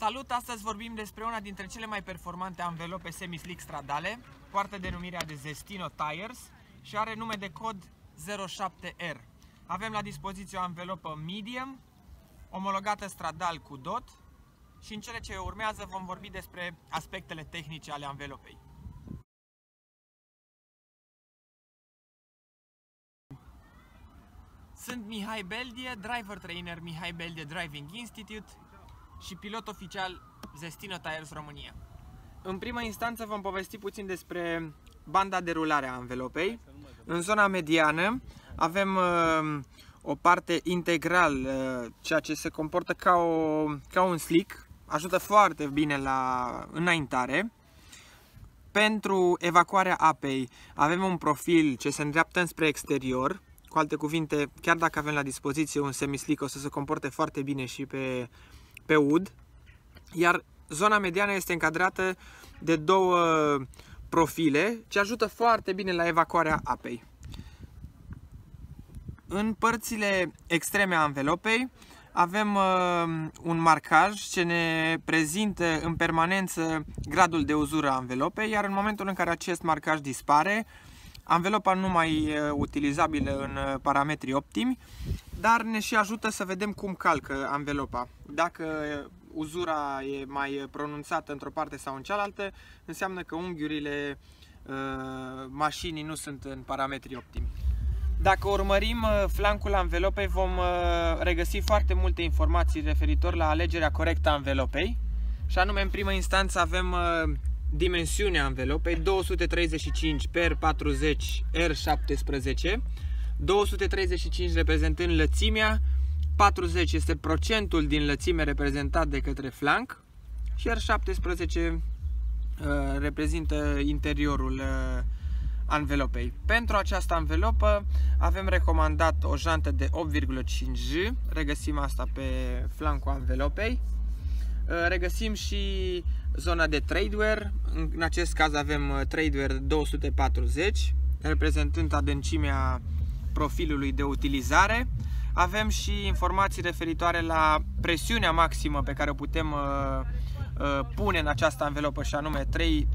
Salut! Astăzi vorbim despre una dintre cele mai performante anvelope semi-slick stradale. Poartă denumirea de Zestino Tires și are nume de cod 07R. Avem la dispoziție o anvelopă medium, omologată stradal cu DOT și în cele ce urmează vom vorbi despre aspectele tehnice ale anvelopei. Sunt Mihai Beldie, driver trainer Mihai Beldie Driving Institute și pilot oficial Zestino Tires România. În prima instanță vom povesti puțin despre banda de rulare a anvelopei. În zona mediană avem uh, o parte integral, uh, ceea ce se comportă ca, o, ca un slick, ajută foarte bine la înaintare. Pentru evacuarea apei avem un profil ce se îndreaptă spre exterior, cu alte cuvinte, chiar dacă avem la dispoziție un semislick, o să se comporte foarte bine și pe, pe ud. Iar zona mediană este încadrată de două profile, ce ajută foarte bine la evacuarea apei. În părțile extreme a anvelopei avem uh, un marcaj ce ne prezintă în permanență gradul de uzură a anvelopei, iar în momentul în care acest marcaj dispare, Anvelopa nu mai e utilizabilă în uh, parametri optimi, dar ne și ajută să vedem cum calcă anvelopa. Dacă uzura e mai pronunțată într-o parte sau în cealaltă, înseamnă că unghiurile uh, mașinii nu sunt în parametri optimi. Dacă urmărim uh, flancul anvelopei vom regăsi foarte multe informații referitor la alegerea corectă a anvelopei și anume în primă instanță avem dimensiunea anvelopei 235 x 40 R17 235 reprezentând lățimea 40 este procentul din lățime reprezentat de către flanc și R17 uh, reprezintă interiorul uh, anvelopei. Pentru această anvelopă avem recomandat o jantă de 8,5J, regăsim asta pe flancul anvelopei. Uh, regăsim și zona de tradeware, în acest caz avem uh, tradeware 240, reprezentând adâncimea profilului de utilizare. Avem și informații referitoare la presiunea maximă pe care o putem uh, uh, pune în această anvelopă și anume 3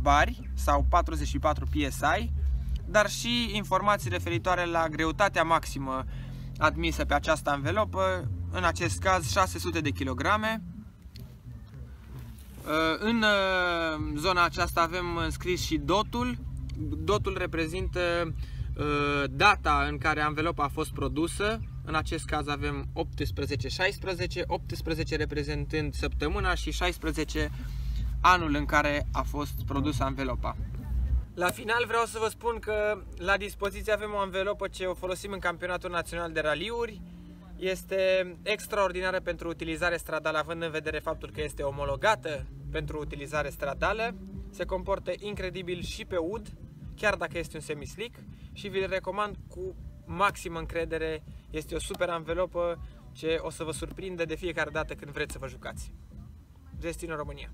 bari sau 44 PSI, dar și informații referitoare la greutatea maximă admisă pe această anvelopă, în acest caz 600 de kilograme, Uh, în uh, zona aceasta avem înscris și dotul. Dotul reprezintă uh, data în care anvelopa a fost produsă. În acest caz avem 18-16, 18 reprezentând săptămâna și 16 anul în care a fost produsă anvelopa. La final vreau să vă spun că la dispoziție avem o anvelopă ce o folosim în campionatul național de raliuri. Este extraordinară pentru utilizare stradală, având în vedere faptul că este omologată pentru utilizare stradală. Se comportă incredibil și pe ud, chiar dacă este un semislick și vi-l recomand cu maximă încredere. Este o super anvelopă ce o să vă surprinde de fiecare dată când vreți să vă jucați. Destino România